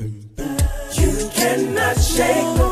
You cannot shake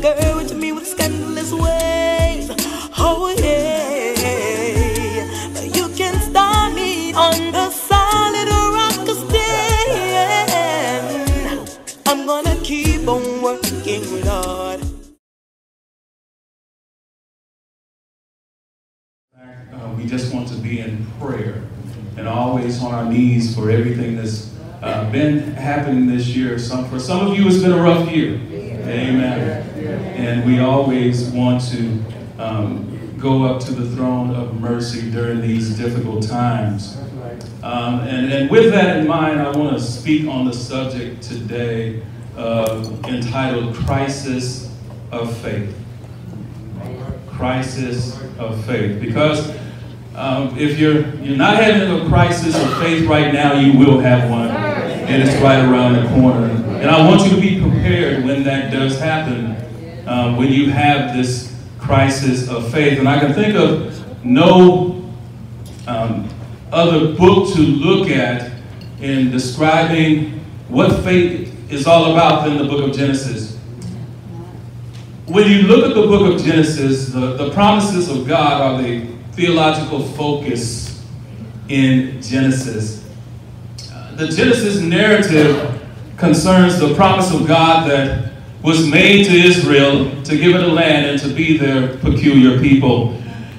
me with scandalous ways, oh yeah. You can me on the solid rock stand. I'm gonna keep on working, Lord. Uh, we just want to be in prayer and always on our knees for everything that's uh, been happening this year. Some, for some of you, it's been a rough year. Amen. And we always want to um, go up to the throne of mercy during these difficult times. Um, and, and with that in mind, I want to speak on the subject today uh, entitled Crisis of Faith crisis of faith. Because um, if you're you're not having a crisis of faith right now, you will have one, and it's right around the corner. And I want you to be prepared when that does happen, um, when you have this crisis of faith. And I can think of no um, other book to look at in describing what faith is all about than the book of Genesis when you look at the book of Genesis, the, the promises of God are the theological focus in Genesis. Uh, the Genesis narrative concerns the promise of God that was made to Israel to give it a land and to be their peculiar people.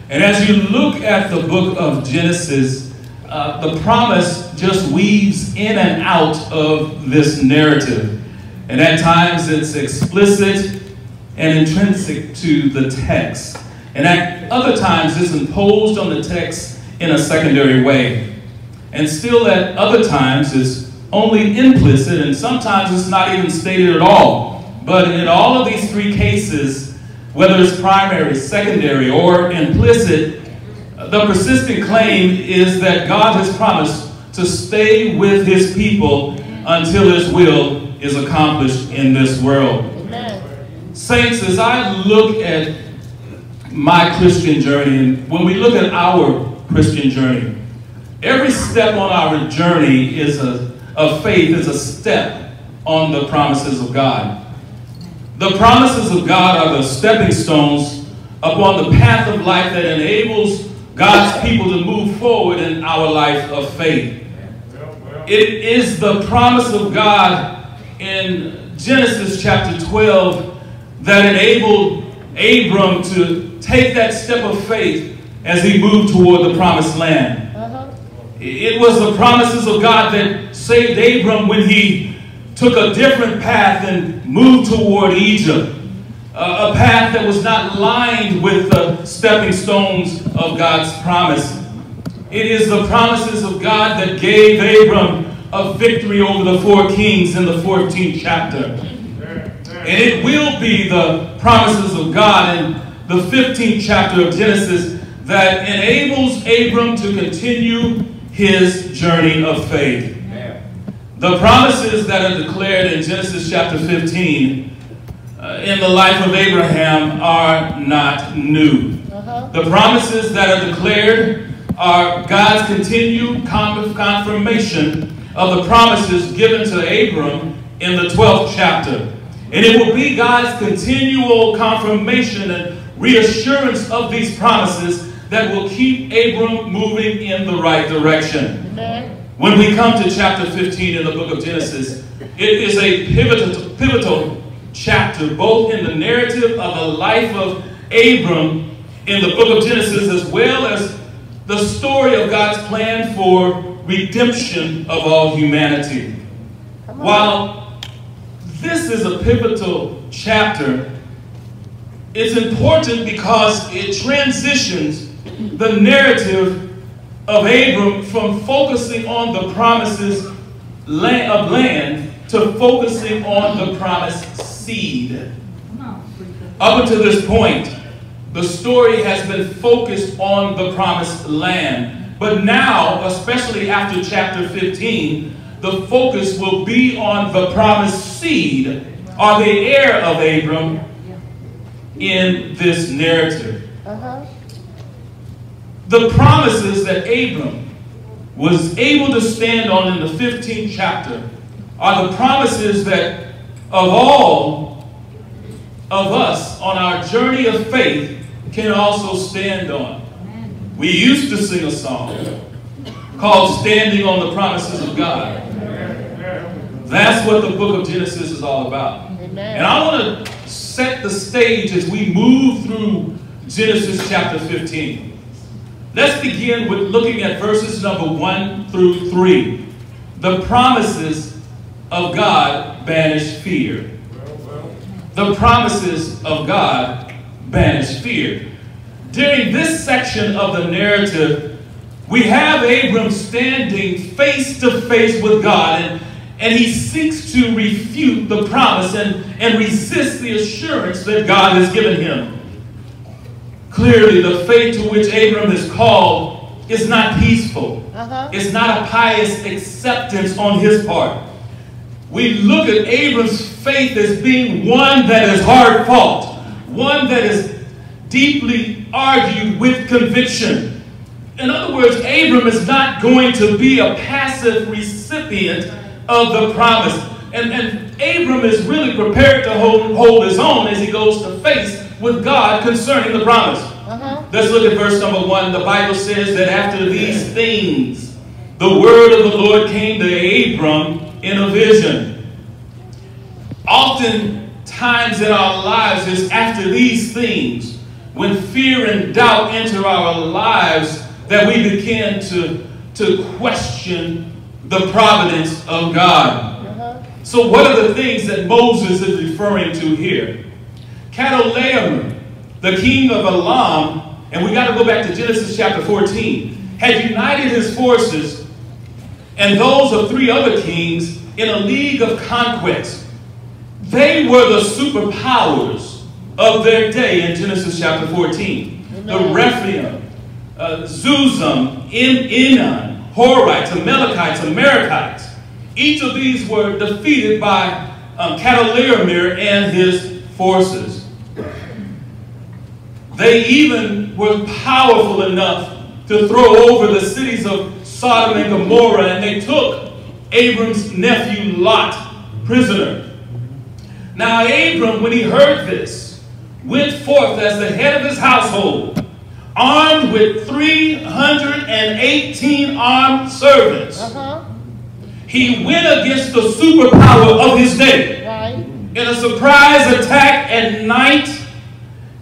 And as you look at the book of Genesis, uh, the promise just weaves in and out of this narrative. And at times it's explicit and intrinsic to the text. And at other times, it's imposed on the text in a secondary way. And still, at other times, it's only implicit, and sometimes it's not even stated at all. But in all of these three cases, whether it's primary, secondary, or implicit, the persistent claim is that God has promised to stay with his people until his will is accomplished in this world. Saints, as I look at my Christian journey, and when we look at our Christian journey, every step on our journey is a, faith is a step on the promises of God. The promises of God are the stepping stones upon the path of life that enables God's people to move forward in our life of faith. It is the promise of God in Genesis chapter 12 that enabled Abram to take that step of faith as he moved toward the promised land. Uh-huh. It was the promises of God that saved Abram when he took a different path and moved toward Egypt. Uh, a path that was not lined with the stepping stones of God's promise. It is the promises of God that gave Abram a victory over the four kings in the 14th chapter. And it will be the promises of God in the 15th chapter of Genesis that enables Abram to continue his journey of faith. The promises that are declared in Genesis chapter 15 uh, in the life of Abraham are not new. Uh-huh. The promises that are declared are God's continued confirmation of the promises given to Abram in the 12th chapter. And it will be God's continual confirmation and reassurance of these promises that will keep Abram moving in the right direction. Amen. When we come to chapter 15 in the book of Genesis, it is a pivotal, pivotal chapter, both in the narrative of the life of Abram in the book of Genesis, as well as the story of God's plan for redemption of all humanity. While this is a pivotal chapter, it's important because it transitions the narrative of Abram from focusing on the promises of land to focusing on the promised seed. Up until this point, the story has been focused on the promised land. But now, especially after chapter 15, the focus will be on the promised seed or the heir of Abram in this narrative. Uh-huh. The promises that Abram was able to stand on in the 15th chapter are the promises that of all of us on our journey of faith can also stand on. We used to sing a song called Standing on the Promises of God. That's what the book of Genesis is all about. And I want to set the stage as we move through Genesis chapter 15. Let's begin with looking at verses number 1 through 3. The promises of God banish fear. The promises of God banish fear. During this section of the narrative, we have Abram standing face to face with God, and, and he seeks to refute the promise and, and resist the assurance that God has given him. Clearly, the faith to which Abram is called is not peaceful. Uh-huh. It's not a pious acceptance on his part. We look at Abram's faith as being one that is hard fought, one that is deeply argued with conviction. In other words, Abram is not going to be a passive recipient of the promise. And, and Abram is really prepared to hold, hold his own as he goes to face with God concerning the promise. Uh-huh. Let's look at verse number one. The Bible says that after these things, the word of the Lord came to Abram in a vision. Often times in our lives, is after these things, when fear and doubt enter our lives, that we begin to, to question the providence of God. Uh-huh. So, what are the things that Moses is referring to here? Chedorlaomer, the king of Elam, and we got to go back to Genesis chapter 14, had united his forces and those of three other kings in a league of conquest. They were the superpowers of their day in Genesis chapter 14. The Rephaim, uh, Zuzam, In- Enon, Horites, Amalekites, Amalekites. Each of these were defeated by um, and his forces. They even were powerful enough to throw over the cities of Sodom and Gomorrah, and they took Abram's nephew Lot prisoner. Now, Abram, when he heard this, went forth as the head of his household, armed with 318 armed servants. Uh-huh. He went against the superpower of his day in a surprise attack at night,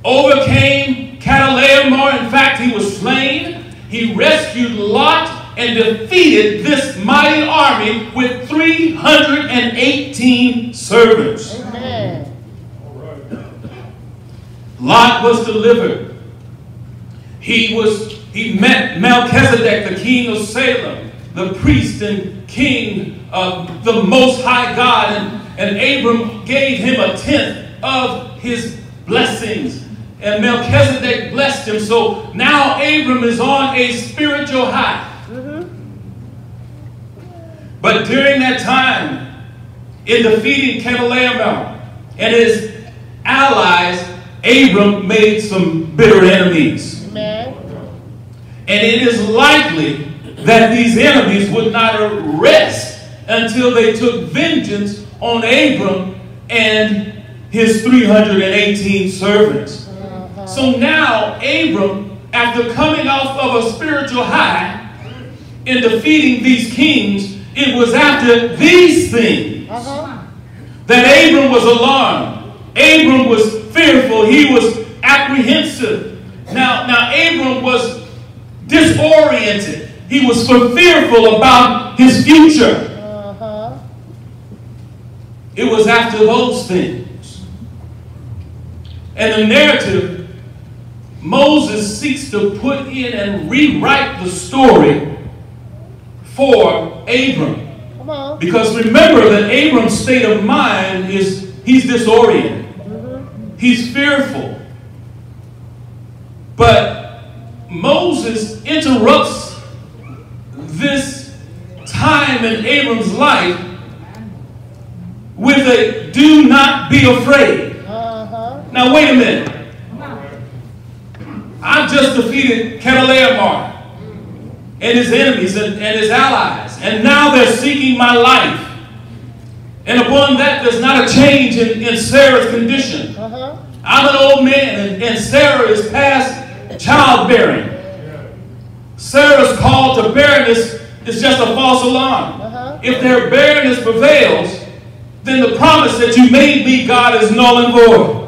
overcame Chedorlaomer. In fact, he was slain. He rescued Lot and defeated this mighty army with 318 servants. Amen. Lot was delivered. He was he met Melchizedek, the king of Salem, the priest and king of the most high God, and, and Abram gave him a tenth of his blessings. And Melchizedek blessed him. So now Abram is on a spiritual high. Mm-hmm. But during that time, in defeating Chedorlaomer and his allies, Abram made some bitter enemies. And it is likely that these enemies would not rest until they took vengeance on Abram and his 318 servants. So now, Abram, after coming off of a spiritual high in defeating these kings, it was after these things that Abram was alarmed. Abram was fearful. He was apprehensive. Now, now Abram was disoriented. He was fearful about his future. It was after those things. And the narrative Moses seeks to put in and rewrite the story for Abram. Because remember that Abram's state of mind is he's disoriented. He's fearful. But Moses interrupts this time in Abram's life with a do not be afraid. Uh-huh. Now wait a minute. I've just defeated Chedorlaomer and his enemies and, and his allies. And now they're seeking my life. And upon that, there's not a change in, in Sarah's condition. Uh-huh. I'm an old man, and, and Sarah is past childbearing. Sarah's call to barrenness is just a false alarm. Uh-huh. If their barrenness prevails, then the promise that you made me, God, is null and void.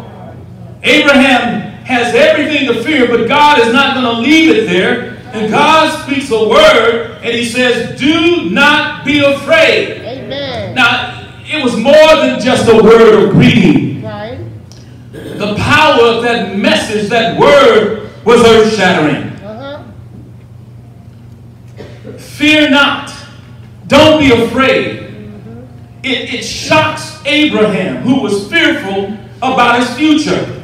Abraham has everything to fear, but God is not going to leave it there. And God speaks a word, and He says, Do not be afraid. Amen. Now, it was more than just a word of greeting. Right. The power of that message, that word, was earth shattering. Uh-huh. Fear not. Don't be afraid. It, it shocks Abraham, who was fearful about his future.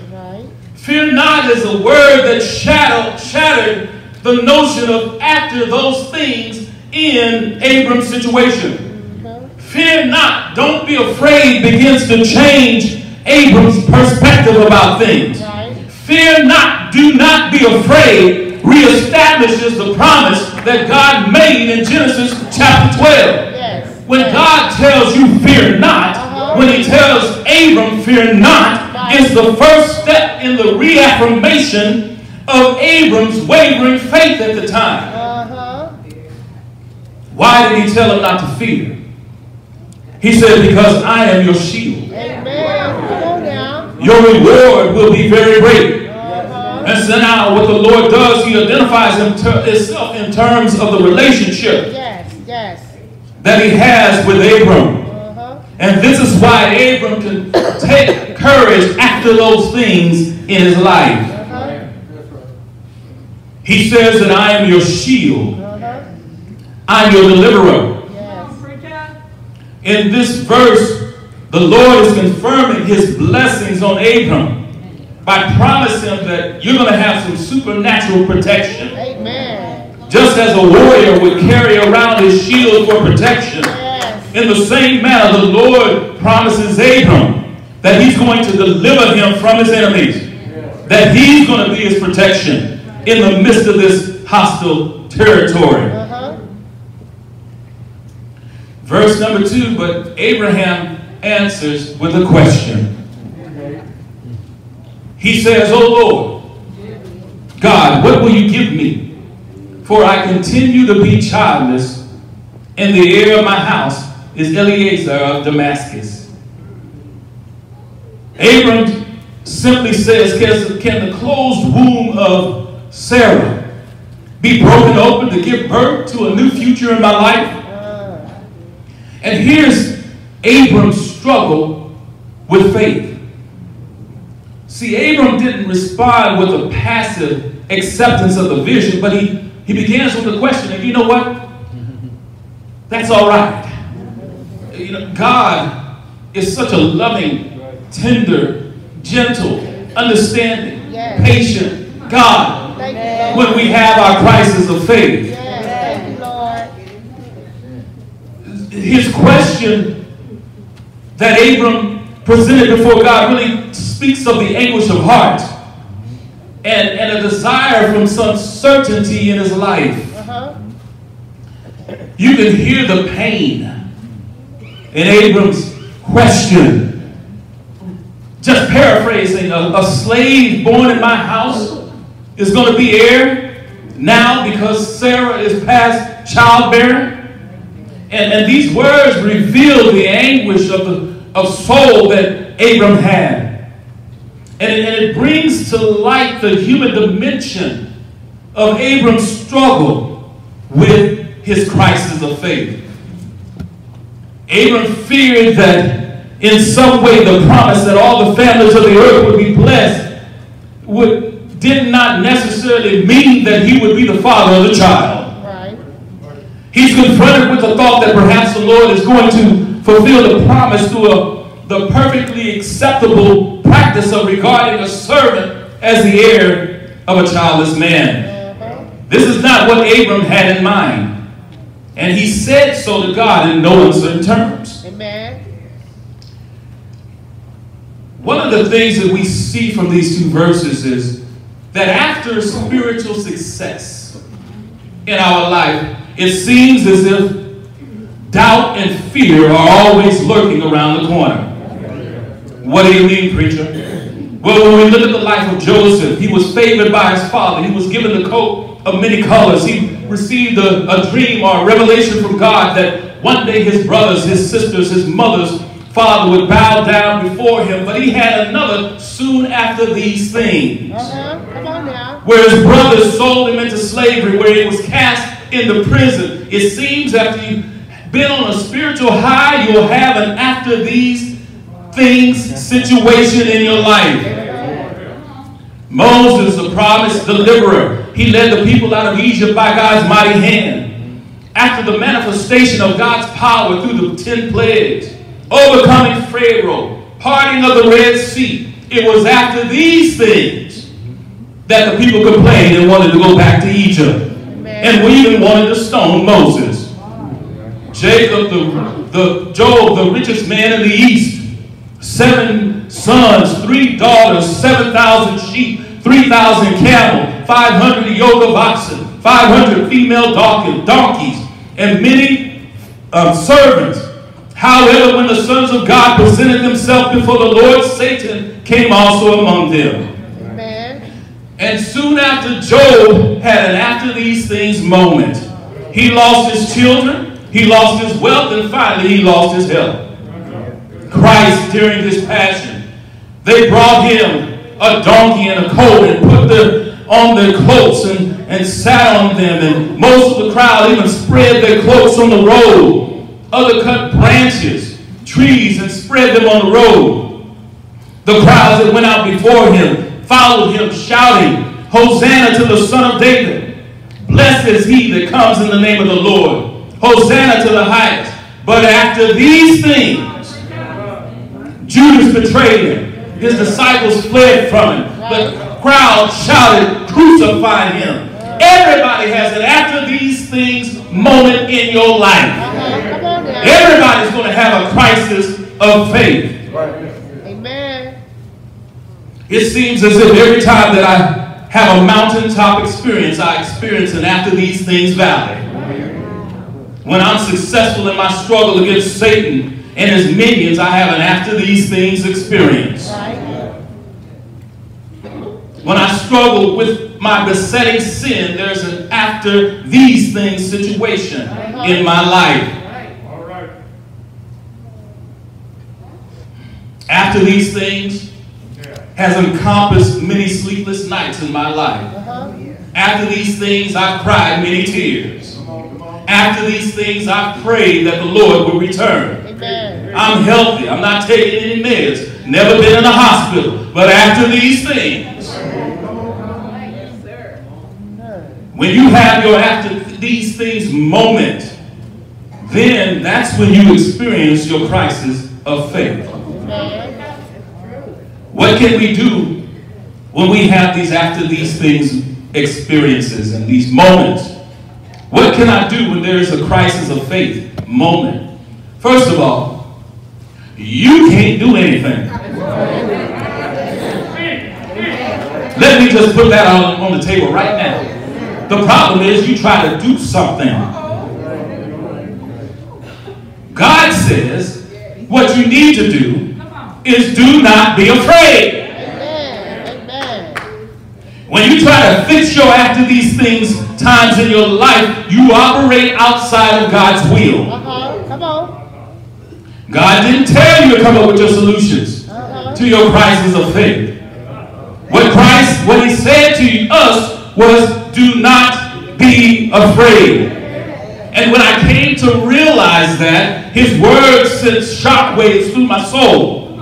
Fear not is a word that shattered, shattered the notion of after those things in Abram's situation. Fear not, don't be afraid begins to change Abram's perspective about things. Fear not, do not be afraid, reestablishes the promise that God made in Genesis chapter 12. Yes. When. God tells you fear not, Uh-huh. when he tells Abram fear not, It's the first step in the reaffirmation of Abram's wavering faith at the time. Uh-huh. Why did he tell him not to fear? He said, because I am your shield. Amen. Come on now. Your reward will be very great. Uh-huh. And so now what the Lord does, he identifies himself in terms of the relationship Yes. Yes. that he has with Abram. Uh-huh. And this is why Abram can take courage after those things in his life. He says that I am your shield. I'm your deliverer. Yes. In this verse, the Lord is confirming his blessings on Abram by promising him that you're going to have some supernatural protection. Amen. Just as a warrior would carry around his shield for protection, Yes. in the same manner, the Lord promises Abram that he's going to deliver him from his enemies, that he's going to be his protection in the midst of this hostile territory. Verse number two, but Abraham answers with a question. He says, Oh Lord, God, what will you give me? For I continue to be childless, and the heir of my house is Eliezer of Damascus. Abram simply says, can, the closed womb of Sarah be broken open to give birth to a new future in my life? And here's Abram's struggle with faith. See, Abram didn't respond with a passive acceptance of the vision, but he, he begins with a question. And you know what? That's all right. You know, God is such a loving, tender, gentle, understanding, Yes. patient God thank when we have our crisis of faith. Yes. Thank you, Lord. his question that Abram presented before God really speaks of the anguish of heart and, and a desire from some certainty in his life. Uh-huh. You can hear the pain in Abram's question. Just paraphrasing, a, a slave born in my house is going to be heir now because Sarah is past childbearing. And, and these words reveal the anguish of, the, of soul that Abram had. And it, and it brings to light the human dimension of Abram's struggle with his crisis of faith. Abram feared that in some way the promise that all the families of the earth would be blessed would did not necessarily mean that he would be the father of the child. Right. He's confronted with the thought that perhaps the Lord is going to fulfill the promise through a, the perfectly acceptable practice of regarding a servant as the heir of a childless man. Uh-huh. This is not what Abram had in mind. And he said so to God in no uncertain terms. Amen. One of the things that we see from these two verses is that after spiritual success in our life, it seems as if doubt and fear are always lurking around the corner. What do you mean, preacher? Well, when we look at the life of Joseph, he was favored by his father. He was given the coat of many colors. He received a, a dream or a revelation from God that one day his brothers, his sisters, his mother's father would bow down before him. But he had another soon after these things Uh-huh. Come on now. where his brothers sold him into slavery, where he was cast into prison. It seems after you've been on a spiritual high, you'll have an after these things situation in your life. Moses, the promised deliverer, he led the people out of Egypt by God's mighty hand. After the manifestation of God's power through the ten plagues, overcoming Pharaoh, parting of the Red Sea, it was after these things that the people complained and wanted to go back to Egypt. And we even wanted to stone Moses. Jacob, the, the Job, the richest man in the east, seven sons, three daughters, 7,000 sheep, 3,000 camel, 500 yoke of oxen, 500 female donkey- donkeys, and many um, servants. However, when the sons of God presented themselves before the Lord, Satan came also among them. Amen. And soon after, Job had an after these things moment. He lost his children, he lost his wealth, and finally he lost his health. Christ, during his passion, they brought him a donkey and a colt and put the, on their cloaks and, and sat on them. And most of the crowd even spread their cloaks on the road. Other cut branches, trees, and spread them on the road. The crowds that went out before him followed him, shouting, Hosanna to the Son of David. Blessed is he that comes in the name of the Lord. Hosanna to the highest. But after these things, Judas betrayed him. His disciples fled from him. The crowd shouted, Crucify him. Everybody has an after these things moment in your life. Everybody's going to have a crisis of faith. Amen. It seems as if every time that I have a mountaintop experience, I experience an after these things valley. When I'm successful in my struggle against Satan and his minions, I have an after these things experience. Right. When I struggle with my besetting sin, there's an after these things situation in my life. After these things has encompassed many sleepless nights in my life. After these things, I've cried many tears. After these things, I've prayed that the Lord will return. Amen. I'm healthy. I'm not taking any meds. Never been in a hospital. But after these things, when you have your after these things moment, then that's when you experience your crisis of faith. What can we do when we have these after these things experiences and these moments? What can I do when there is a crisis of faith moment? First of all, you can't do anything. Let me just put that on, on the table right now. The problem is you try to do something. God says what you need to do is do not be afraid. When you try to fix your after these things times in your life, you operate outside of God's will. Come on. God didn't tell you to come up with your solutions to your crisis of faith. What Christ, what he said to us was, do not be afraid. And when I came to realize that, his words sent shockwaves through my soul.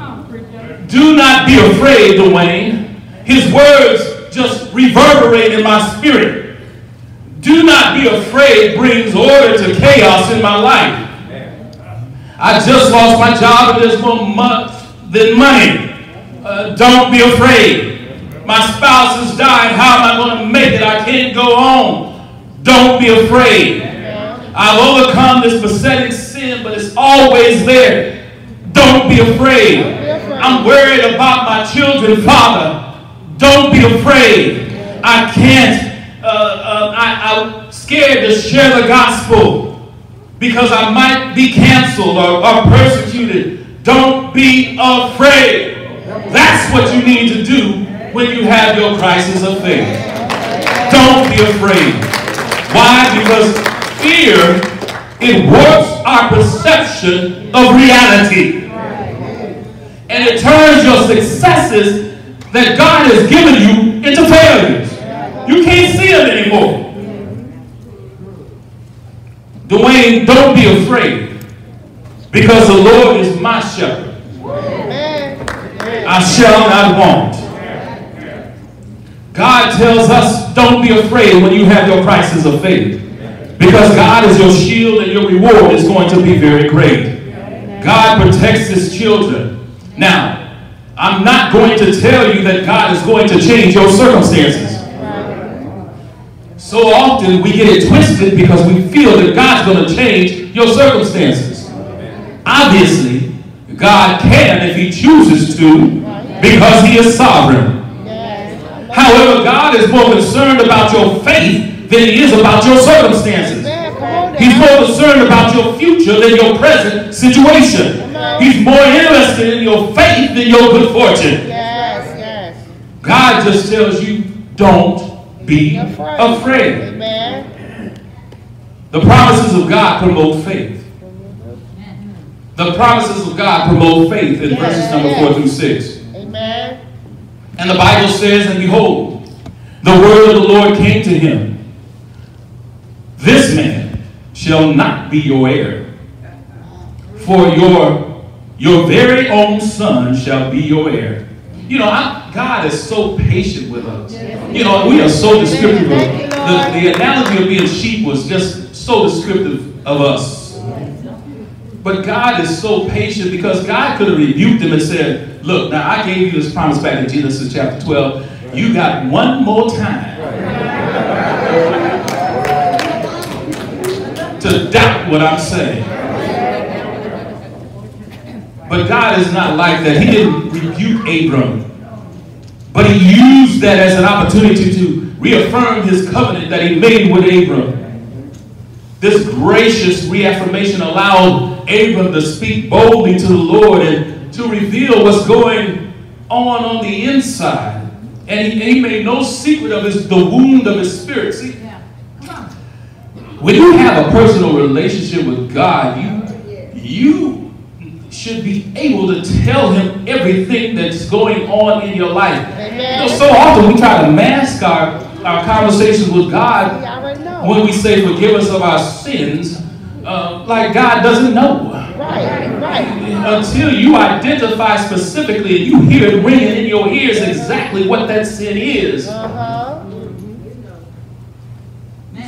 Do not be afraid, Dwayne. His words just reverberate in my spirit. Do not be afraid brings order to chaos in my life. I just lost my job and there's more money than money. Uh, don't be afraid. My spouse has died. How am I going to make it? I can't go on. Don't be afraid. I've overcome this besetting sin, but it's always there. Don't be afraid. I'm worried about my children, Father. Don't be afraid. I can't, uh, uh, I, I'm scared to share the gospel because I might be canceled or, or persecuted. Don't be afraid. That's what you need to do when you have your crisis of faith. Don't be afraid. Why? Because fear, it warps our perception of reality. And it turns your successes that God has given you into failures. You can't see them anymore. Dwayne, don't be afraid. Because the Lord is my shepherd. I shall not want. God tells us, don't be afraid when you have your crisis of faith. Because God is your shield and your reward is going to be very great. God protects his children. Now, I'm not going to tell you that God is going to change your circumstances. So often we get it twisted because we feel that God's going to change your circumstances. Obviously, God can if he chooses to because he is sovereign. However, God is more concerned about your faith than he is about your circumstances. Amen. Come on He's more concerned about your future than your present situation. He's more interested in your faith than your good fortune. Yes, yes. God just tells you, don't be Afraid. afraid. The promises of God promote faith. The promises of God promote faith in verses number 4 through 6. And the Bible says, And behold, the word of the Lord came to him. This man shall not be your heir, for your, your very own son shall be your heir. You know, I, God is so patient with us. You know, we are so descriptive. Of, the, the analogy of being sheep was just so descriptive of us. But God is so patient because God could have rebuked him and said, Look, now I gave you this promise back in Genesis chapter 12. You got one more time to doubt what I'm saying. But God is not like that. He didn't rebuke Abram. But he used that as an opportunity to reaffirm his covenant that he made with Abram. This gracious reaffirmation allowed Abram to speak boldly to the Lord and to reveal what's going on on the inside. And he, and he made no secret of his, the wound of his spirit. See, when you have a personal relationship with God, you, you should be able to tell him everything that's going on in your life. You know, so often we try to mask our, our conversations with God when we say forgive us of our sins, uh, like God doesn't know. Right, right. Until you identify specifically and you hear it ringing in your ears exactly what that sin is, Uh-huh.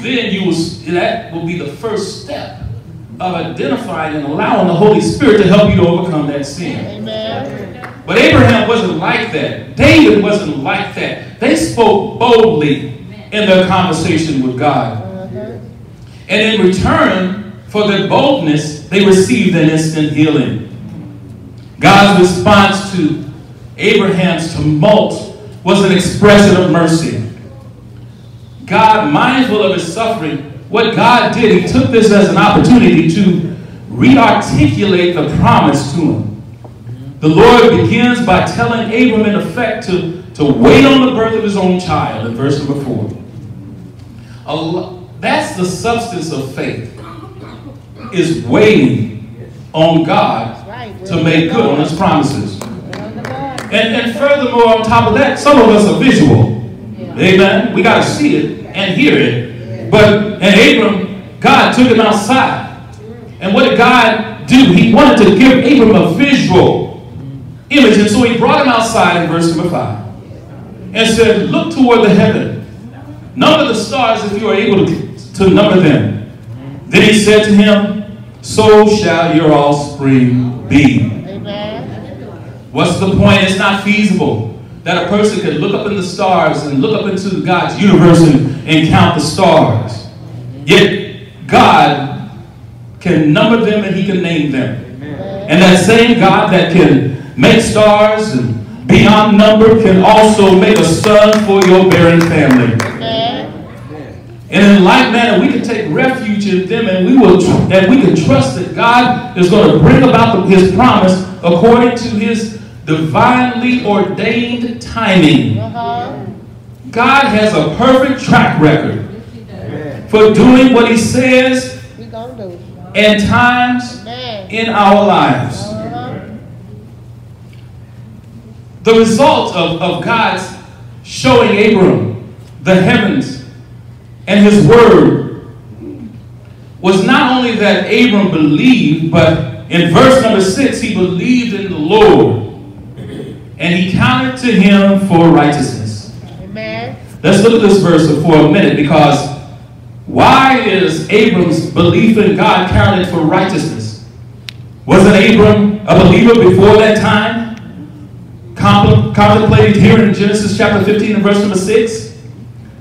then you will, that will be the first step of identifying and allowing the Holy Spirit to help you to overcome that sin. Amen. But Abraham wasn't like that. David wasn't like that. They spoke boldly in their conversation with God. Uh-huh. And in return for their boldness, they received an instant healing. God's response to Abraham's tumult was an expression of mercy. God, mindful of his suffering, what God did, he took this as an opportunity to re-articulate the promise to him. The Lord begins by telling Abram, in effect, to, to wait on the birth of his own child, in verse number 4. That's the substance of faith, is waiting on God Right. to make good on his promises. On the Lord. And, and furthermore, on top of that, some of us are visual. Amen. We got to see it and hear it. But, and Abram, God took him outside. And what did God do? He wanted to give Abram a visual image. And so he brought him outside in verse number 5. and said, Look toward the heaven. Number the stars if you are able to, to number them. Then he said to him, So shall your offspring be. What's the point? It's not feasible that a person could look up in the stars and look up into God's universe and, and count the stars. Yet God can number them and he can name them. And that same God that can make stars and beyond number can also make a son for your barren family. And in like manner, we can take refuge in them, and we will, tr- and we can trust that God is going to bring about His promise according to His divinely ordained timing. Uh-huh. God has a perfect track record for doing what He says We gonna do it. and times in our lives. Uh-huh. The result of, of God's showing Abram the heavens and his word was not only that Abram believed, but in verse number six, he believed in the Lord and he counted to him for righteousness. Amen. Let's look at this verse for a minute because why is Abram's belief in God counted for righteousness? Wasn't Abram a believer before that time? Contempl- Contemplated here in Genesis chapter 15 and verse number 6.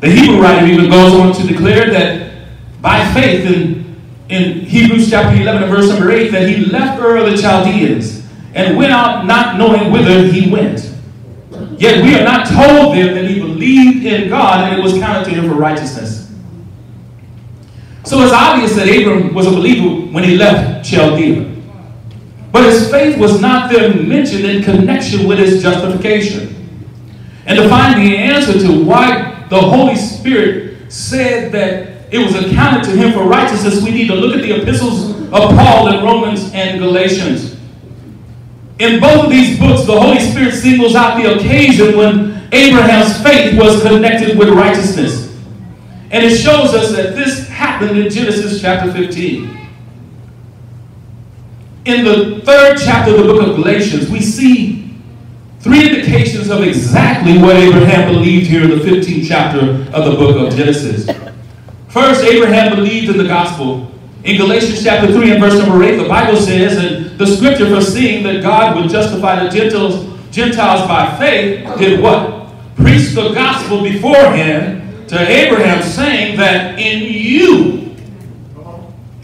The Hebrew writer even goes on to declare that by faith in, in Hebrews chapter 11 and verse number 8 that he left Ur of the Chaldeans and went out not knowing whither he went. Yet we are not told there that he believed in God and it was counted to him for righteousness. So it's obvious that Abram was a believer when he left Chaldea. But his faith was not there mentioned in connection with his justification. And to find the answer to why the Holy Spirit said that it was accounted to him for righteousness, we need to look at the epistles of Paul in Romans and Galatians. In both of these books, the Holy Spirit singles out the occasion when Abraham's faith was connected with righteousness. And it shows us that this happened in Genesis chapter 15. In the third chapter of the book of Galatians, we see three indications of exactly what Abraham believed here in the 15th chapter of the book of Genesis. First, Abraham believed in the gospel. In Galatians chapter 3 and verse number 8, the Bible says, and the scripture foreseeing that God would justify the Gentiles, Gentiles by faith, did what? Preached the gospel beforehand to Abraham, saying that in you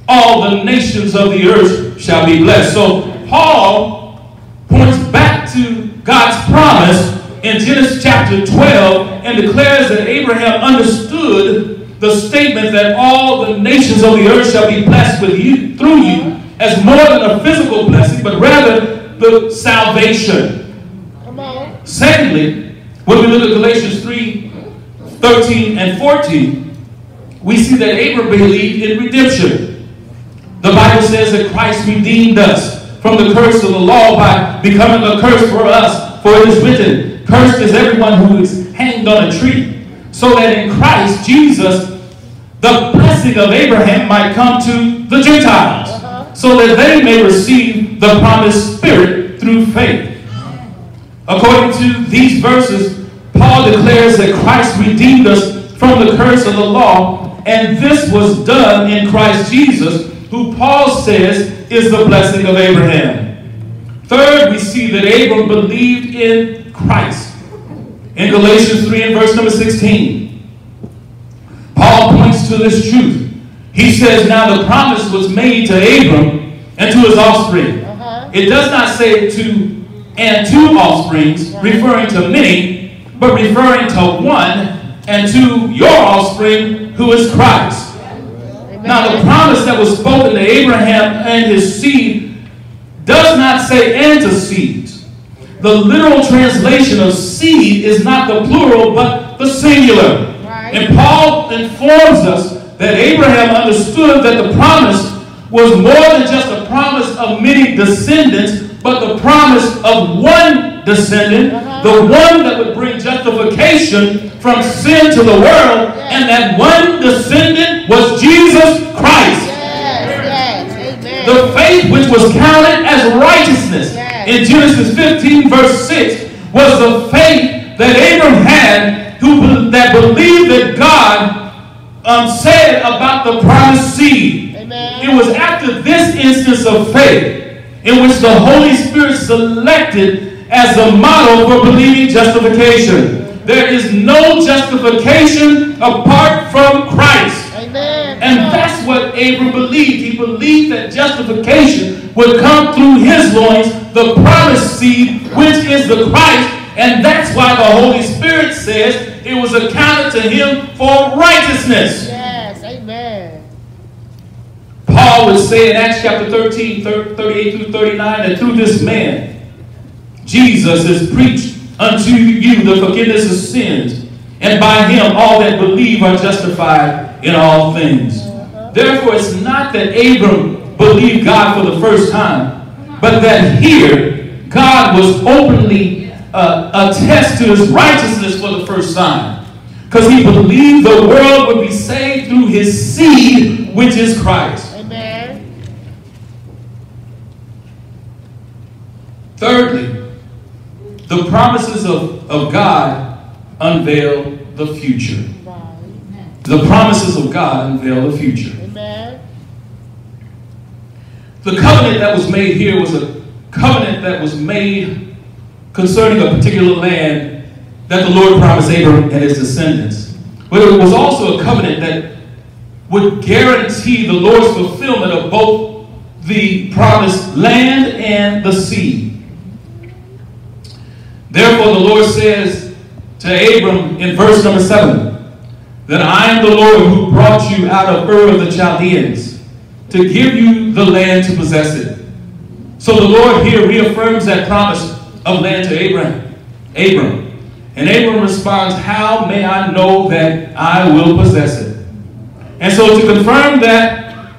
all the nations of the earth shall be blessed. So Paul to God's promise in Genesis chapter 12 and declares that Abraham understood the statement that all the nations of the earth shall be blessed with you through you as more than a physical blessing, but rather the salvation. Secondly, when we look at Galatians 3 13 and 14, we see that Abraham believed in redemption. The Bible says that Christ redeemed us from the curse of the law by becoming a curse for us. For it is written, Cursed is everyone who is hanged on a tree. So that in Christ Jesus, the blessing of Abraham might come to the Gentiles. So that they may receive the promised Spirit through faith. According to these verses, Paul declares that Christ redeemed us from the curse of the law, and this was done in Christ Jesus, who Paul says is the blessing of Abraham. Third, we see that Abram believed in Christ. In Galatians 3 and verse number 16, Paul points to this truth. He says, Now the promise was made to Abram and to his offspring. Uh-huh. It does not say to and two offsprings, referring to many, but referring to one and to your offspring, who is Christ. Now, the promise that was spoken to Abraham and his seed does not say and to seeds. The literal translation of seed is not the plural, but the singular. Right. And Paul informs us that Abraham understood that the promise was more than just a promise of many descendants, but the promise of one descendant, Uh-huh. the one that would bring justification from sin to the world, and that one descendant was Jesus Christ. Yes, yes. The faith which was counted as righteousness Yes. in Genesis 15, verse 6, was the faith that Abram had who that believed that God um, said about the promised seed. Amen. It was after this instance of faith in which the Holy Spirit selected as the model for believing justification. There is no justification apart from Christ. Amen. And that's what Abram believed. He believed that justification would come through his loins, the promised seed, which is the Christ. And that's why the Holy Spirit says it was accounted to him for righteousness. Yes. Amen. Paul would say in Acts chapter 13, 38 through 39, that through this man, Jesus is preached unto you the forgiveness of sins, and by him all that believe are justified in all things. Therefore, it's not that Abram believed God for the first time, but that here God was openly uh, attest to his righteousness for the first time. Because he believed the world would be saved through his seed, which is Christ. Amen. Thirdly, the promises of, of God unveil the future. The promises of God unveil the future. Amen. The covenant that was made here was a covenant that was made concerning a particular land that the Lord promised Abram and his descendants. But it was also a covenant that would guarantee the Lord's fulfillment of both the promised land and the seed. Therefore, the Lord says to Abram in verse number 7 that I am the Lord who brought you out of Ur of the Chaldeans to give you the land to possess it. So the Lord here reaffirms that promise of land to Abraham. Abram. And Abram responds, How may I know that I will possess it? And so to confirm that,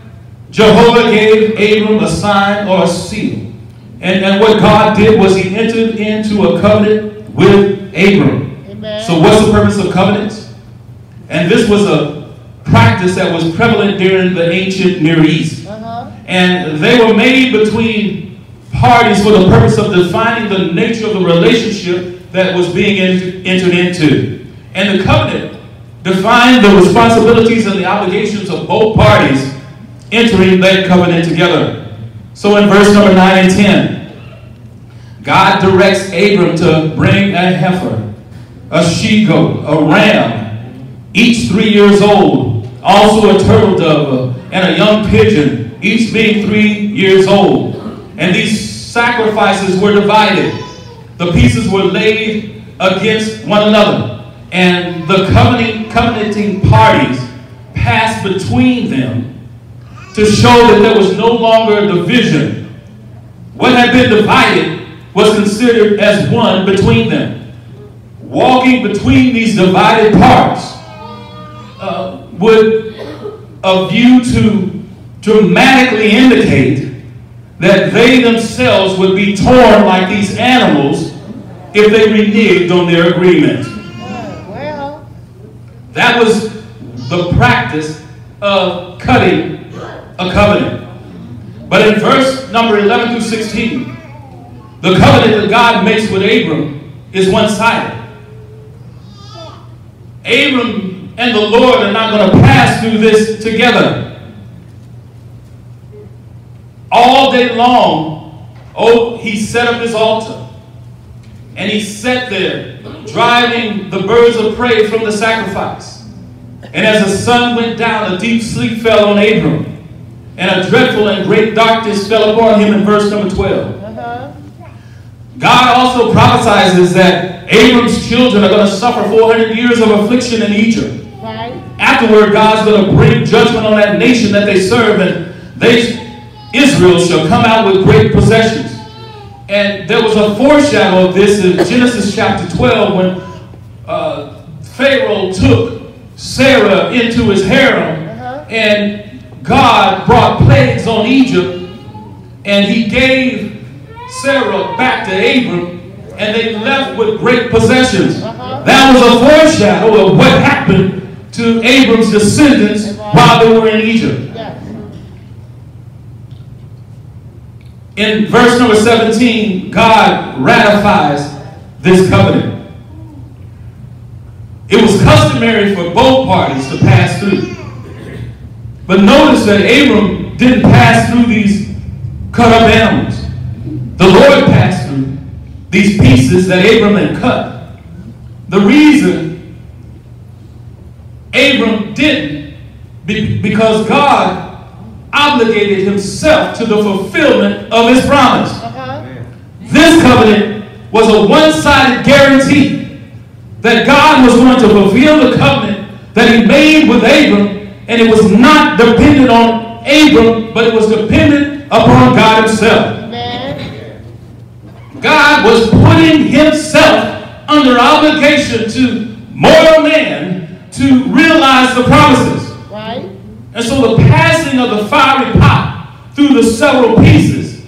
Jehovah gave Abram a sign or a seal. And, and what God did was he entered into a covenant with Abram. Amen. So what's the purpose of covenants? And this was a practice that was prevalent during the ancient Near East. Uh-huh. And they were made between parties for the purpose of defining the nature of the relationship that was being en- entered into. And the covenant defined the responsibilities and the obligations of both parties entering that covenant together. So in verse number 9 and 10, God directs Abram to bring a heifer, a she goat, a ram, each three years old, also a turtle dove, and a young pigeon, each being three years old. And these sacrifices were divided. The pieces were laid against one another. And the covenanting, covenanting parties passed between them to show that there was no longer a division. What had been divided was considered as one between them. Walking between these divided parts would a view to dramatically indicate that they themselves would be torn like these animals if they reneged on their agreement. Well. That was the practice of cutting a covenant. But in verse number 11 through 16, the covenant that God makes with Abram is one sided. Abram and the Lord are not going to pass through this together. All day long, oh, he set up his altar. And he sat there, driving the birds of prey from the sacrifice. And as the sun went down, a deep sleep fell on Abram. And a dreadful and great darkness fell upon him in verse number 12. Uh-huh. God also prophesies that Abram's children are going to suffer 400 years of affliction in Egypt. Afterward, God's going to bring judgment on that nation that they serve, and they, Israel shall come out with great possessions. And there was a foreshadow of this in Genesis chapter 12 when uh, Pharaoh took Sarah into his harem, Uh-huh. and God brought plagues on Egypt, and he gave Sarah back to Abram, and they left with great possessions. Uh-huh. That was a foreshadow of what happened to Abram's descendants while they were in Egypt. In verse number 17, God ratifies this covenant. it was customary for both parties to pass through. But notice that Abram didn't pass through these cut up animals. The Lord passed through these pieces that Abram had cut. The reason Abram didn't, because God obligated himself to the fulfillment of his promise. Uh-huh. This covenant was a one-sided guarantee that God was going to fulfill the covenant that he made with Abram, and it was not dependent on Abram, but it was dependent upon God himself. Amen. God was putting himself under obligation to mortal man to realize the promises. Right? And so the passing of the fiery pot through the several pieces,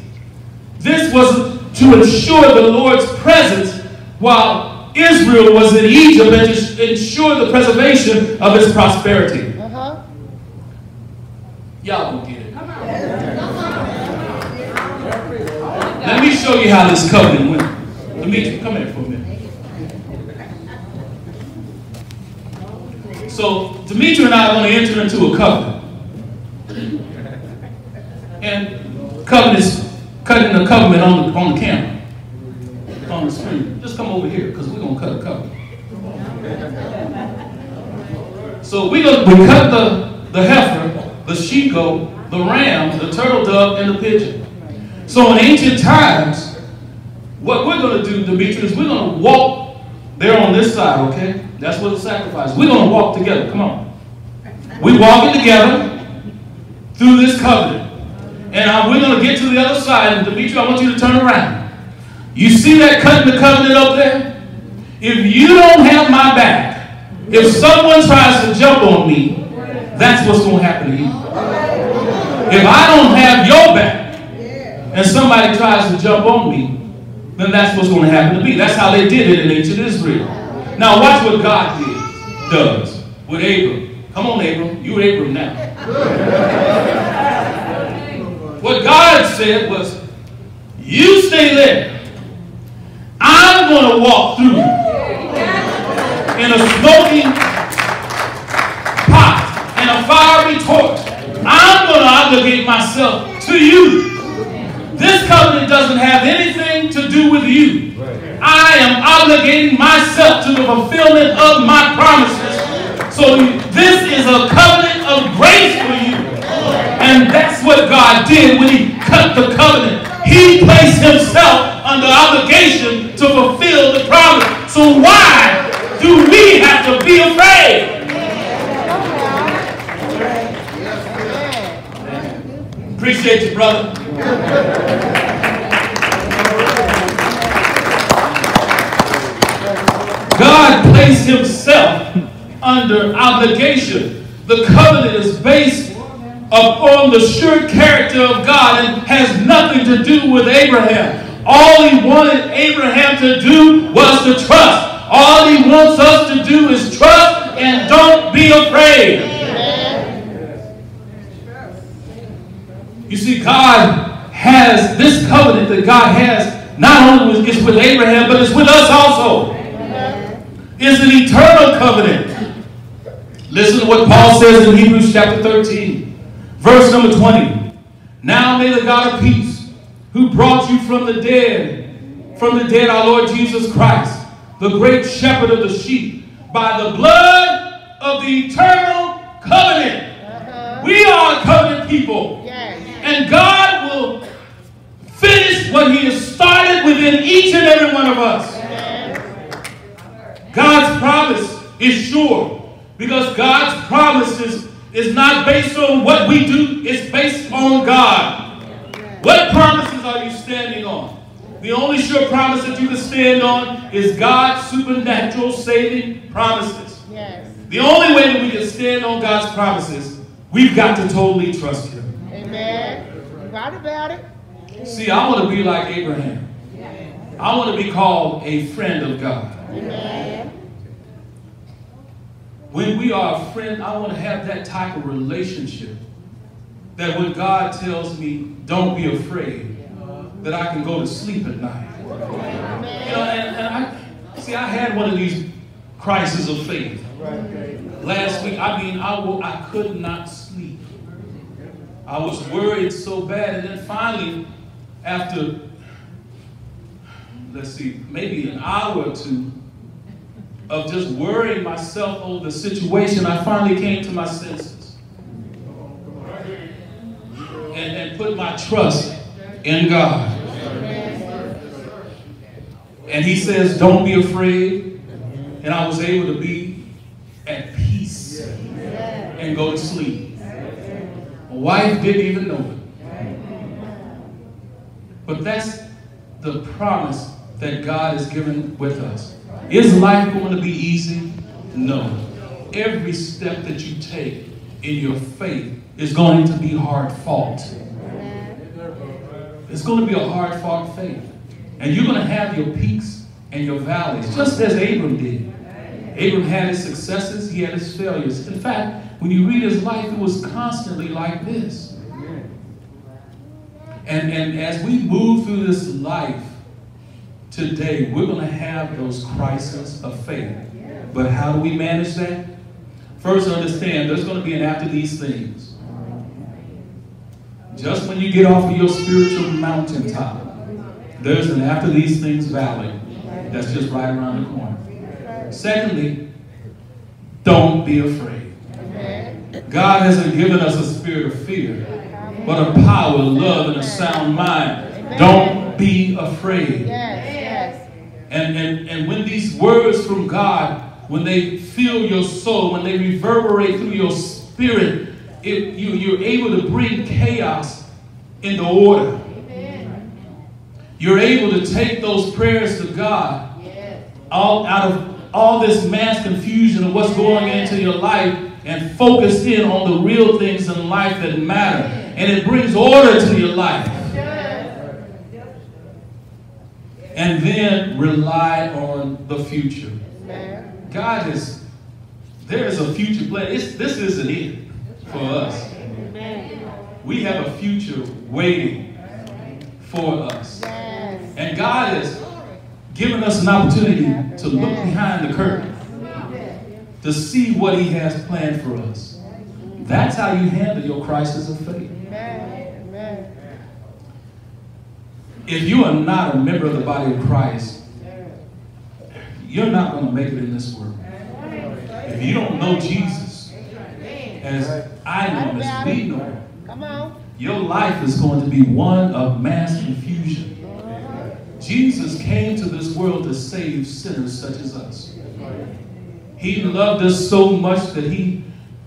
this was to ensure the Lord's presence while Israel was in Egypt and to ensure the preservation of its prosperity. Uh-huh. Y'all don't get it. Let me show you how this covenant went. Demetri, come here for a minute. So, Demetri and I are going to enter into a covenant. And covenant is cutting the covenant on the, on the camera, on the screen. Just come over here because we're going to cut a covenant. So we gonna, we cut the, the heifer, the she goat, the ram, the turtle dove, and the pigeon. So in ancient times, what we're going to do, Demetrius, is we're going to walk there on this side, okay? That's what the sacrifice. We're going to walk together. Come on. We walking together through this covenant. And uh, we're going to get to the other side. And Demetrius, I want you to turn around. You see that cutting the covenant up there? If you don't have my back, if someone tries to jump on me, that's what's going to happen to you. If I don't have your back, and somebody tries to jump on me, then that's what's going to happen to me. That's how they did it in ancient Israel. Now watch what God did, does with Abram. Come on, Abram. You Abram now. What God said was, you stay there. I'm going to walk through in a smoking pot and a fiery torch. I'm going to obligate myself to you. Doesn't have anything to do with you. I am obligating myself to the fulfillment of my promises. So this is a covenant of grace for you. And that's what God did when he cut the covenant. He placed himself under obligation to fulfill the promise. So why do we have to be afraid? Appreciate you, brother. God placed himself under obligation. The covenant is based upon the sure character of God and has nothing to do with Abraham. All he wanted Abraham to do was to trust. All he wants us to do is trust and don't be afraid. You see, God has this covenant that God has not only is with Abraham, but it's with us also. It's an eternal covenant. Listen to what Paul says in Hebrews chapter 13, verse number 20. Now may the God of peace, who brought you from the dead, from the dead, our Lord Jesus Christ, the great shepherd of the sheep, by the blood of the eternal covenant. Uh-huh. We are a covenant people. And God will finish what He has started within each and every one of us. God's promise is sure because God's promises is, not based on what we do, it's based on God. What promises are you standing on? The only sure promise that you can stand on is God's supernatural saving promises. Yes. The only way that we can stand on God's promises, we've got to totally trust Him. Amen. Right about it? See, I want to be like Abraham. I want to be called a friend of God. When we are a friend, I want to have that type of relationship that when God tells me, don't be afraid, that I can go to sleep at night. You know, and, and I see, I had one of these crisis of faith. Last week, I mean, I, will, I could not sleep. I was worried so bad. And then finally, after, let's see, maybe an hour or two of just worrying myself over the situation, I finally came to my senses. And, and put my trust in God. And he says, don't be afraid. And I was able to be at peace and go to sleep. My wife didn't even know it. But that's the promise that God has given with us. Is life going to be easy? No. Every step that you take in your faith is going to be hard fought. It's going to be a hard fought faith. And you're going to have your peaks and your valleys, just as Abram did. Abram had his successes, he had his failures. In fact, when you read his life, it was constantly like this. And, and as we move through this life today, we're going to have those crises of faith. But how do we manage that? First, understand there's going to be an after these things. Just when you get off of your spiritual mountaintop, there's an after these things valley that's just right around the corner. Secondly, don't be afraid. God hasn't given us a spirit of fear, but a power, love, and a sound mind. Don't be afraid. Yes, And, and, and when these words from God, when they fill your soul, when they reverberate through your spirit, it, you, you're able to bring chaos into order. You're able to take those prayers to God all out of all this mass confusion of what's going into your life and focus in on the real things in life that matter. And it brings order to your life. And then rely on the future. God is, there is a future plan. It's, this isn't it for us. We have a future waiting for us. Yes. And God has given us an opportunity to look behind the curtain to see what He has planned for us. That's how you handle your crisis of faith. Amen. If you are not a member of the body of Christ, you're not going to make it in this world. If you don't know Jesus, as I know him, as we know him, your life is going to be one of mass confusion. Jesus came to this world to save sinners such as us. He loved us so much that he,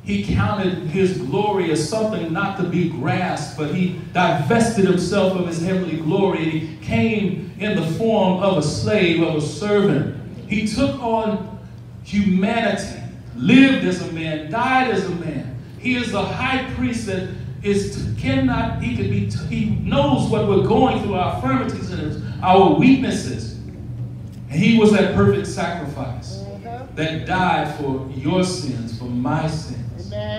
he counted his glory as something not to be grasped, but he divested himself of his heavenly glory and he came in the form of a slave, of a servant. He took on humanity, lived as a man, died as a man. He is the high priest that is cannot, he could be, he knows what we're going through, our infirmities and our weaknesses. And he was that perfect sacrifice mm-hmm. that died for your sins, for my sins.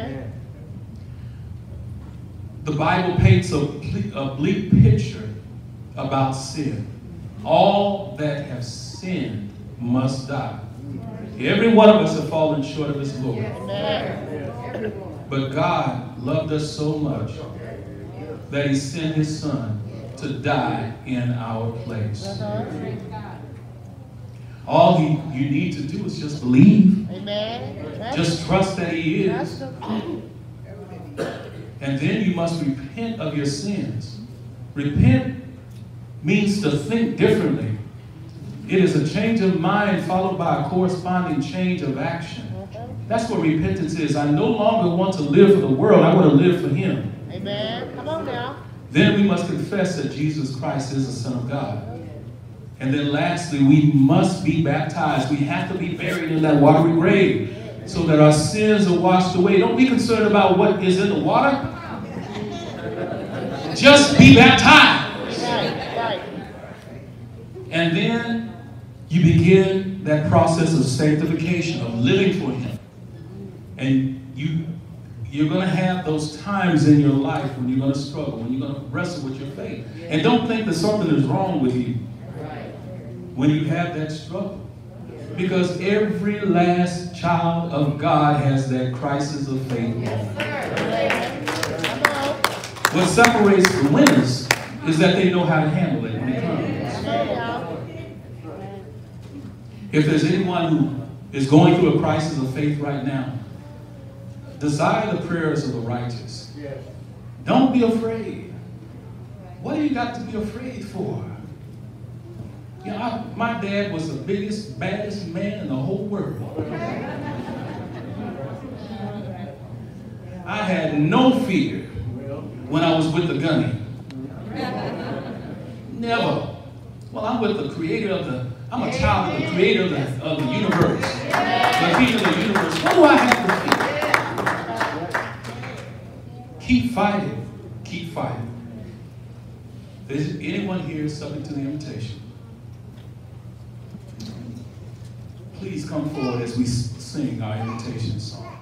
Amen. The Bible paints a, a bleak picture about sin. All that have sinned must die. Every one of us have fallen short of his glory. But God loved us so much that he sent his son to die in our place. Uh-huh. All he, you need to do is just believe. Amen. Just trust that he is. And then you must repent of your sins. Repent means to think differently. It is a change of mind followed by a corresponding change of action. Uh-huh. That's what repentance is. I no longer want to live for the world, I want to live for him. Amen. Come on now. Then we must confess that Jesus Christ is the Son of God. And then lastly, we must be baptized. We have to be buried in that watery grave so that our sins are washed away. Don't be concerned about what is in the water. Just be baptized. And then you begin that process of sanctification, of living for Him. And you, you're going to have those times in your life when you're going to struggle, when you're going to wrestle with your faith. And don't think that something is wrong with you when you have that struggle. Because every last child of God has that crisis of faith moment. Come on. What separates the winners is that they know how to handle it when it comes. Come on, y'all. If there's anyone who is going through a crisis of faith right now, desire the prayers of the righteous. Don't be afraid. What do you got to be afraid for? You know, I, my dad was the biggest, baddest man in the whole world. I had no fear when I was with the gunny. Never. Well, I'm with the creator of the, I'm a child of the creator of the, of the universe. The king of the universe. What do I have to fear? Keep fighting. Keep fighting. Is anyone here subject to the invitation? Please come forward as we sing our invitation song.